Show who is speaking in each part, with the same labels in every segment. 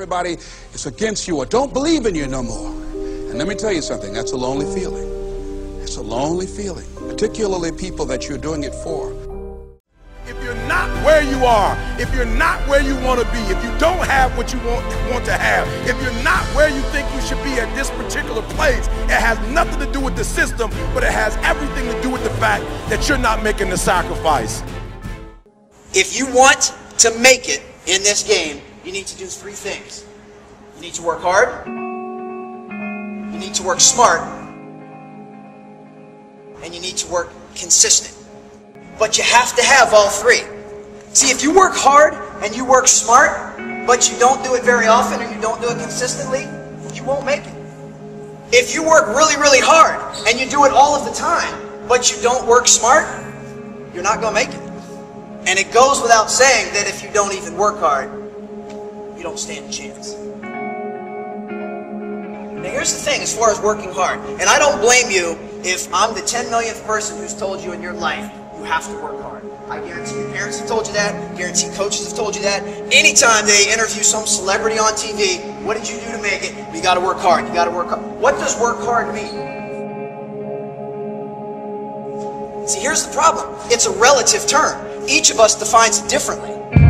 Speaker 1: Everybody is against you or don't believe in you no more. And let me tell you something, that's a lonely feeling. It's a lonely feeling, particularly people that you're doing it for.
Speaker 2: If you're not where you are, if you're not where you want to be, if you don't have what you want, want to have, if you're not where you think you should be at this particular place, it has nothing to do with the system, but it has everything to do with the fact that you're not making the sacrifice.
Speaker 3: If you want to make it in this game, you need to do three things. You need to work hard, you need to work smart, and you need to work consistent. But you have to have all three. See, if you work hard and you work smart, but you don't do it very often or you don't do it consistently, you won't make it. If you work really, really hard and you do it all of the time, but you don't work smart, you're not going to make it. And it goes without saying that if you don't even work hard, you don't stand a chance. Now here's the thing as far as working hard, and I don't blame you if I'm the 10 millionth person who's told you in your life you have to work hard. I guarantee your parents have told you that, guarantee coaches have told you that. Anytime they interview some celebrity on TV, what did you do to make it? You gotta work hard, you gotta work hard. What does work hard mean? See, here's the problem. It's a relative term. Each of us defines it differently.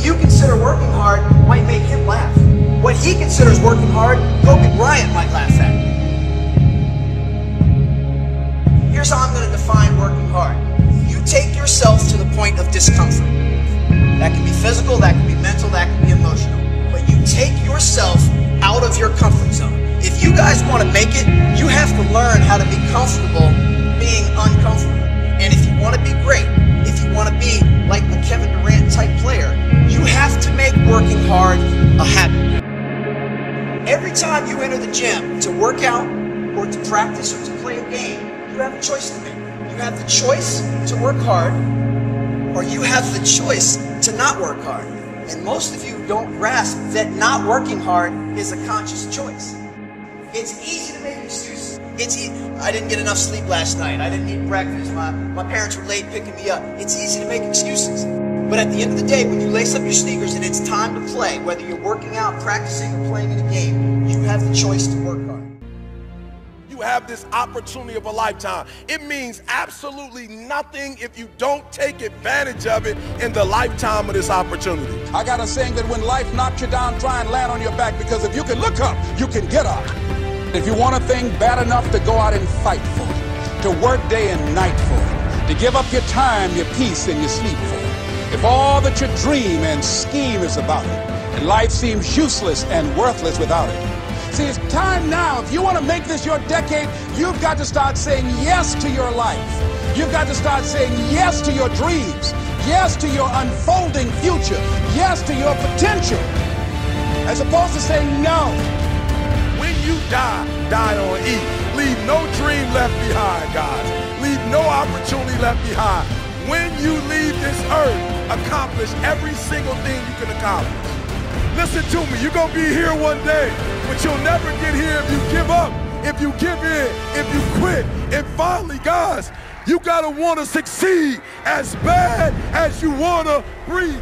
Speaker 3: What you consider working hard might make him laugh. What he considers working hard, Kobe Bryant might laugh at. Here's how I'm going to define working hard. You take yourself to the point of discomfort. That can be physical, that can be mental, that can be emotional. But you take yourself out of your comfort zone. If you guys want to make it, you have to learn how to be comfortable being uncomfortable. And if you want to be great, if you want to be like a Kevin Durant type player, hard a habit. Every time you enter the gym to work out or to practice or to play a game, you have a choice to make. You have the choice to work hard or you have the choice to not work hard. And most of you don't grasp that not working hard is a conscious choice. It's easy to make excuses. It's e- I didn't get enough sleep last night. I didn't eat breakfast. My, my parents were late picking me up. It's easy to make excuses. But at the end of the day, when you lace up your sneakers and it's time to play, whether you're working out, practicing, or playing in a game, you have the choice to work hard.
Speaker 2: You have this opportunity of a lifetime. It means absolutely nothing if you don't take advantage of it in the lifetime of this opportunity.
Speaker 1: I got a saying that when life knocks you down, try and land on your back because if you can look up, you can get up. If you want a thing bad enough to go out and fight for it, to work day and night for it, to give up your time, your peace, and your sleep for it, if all that you dream and scheme is about it, and life seems useless and worthless without it. See, it's time now. If you want to make this your decade, you've got to start saying yes to your life. You've got to start saying yes to your dreams, yes to your unfolding future, yes to your potential, as opposed to saying no.
Speaker 2: When you die, die on E. Leave no dream left behind, guys. Leave no opportunity left behind. When you leave this earth, accomplish every single thing you can accomplish. Listen to me, you're gonna be here one day, but you'll never get here if you give up, if you give in, if you quit. And finally, guys, you gotta wanna succeed as bad as you wanna breathe.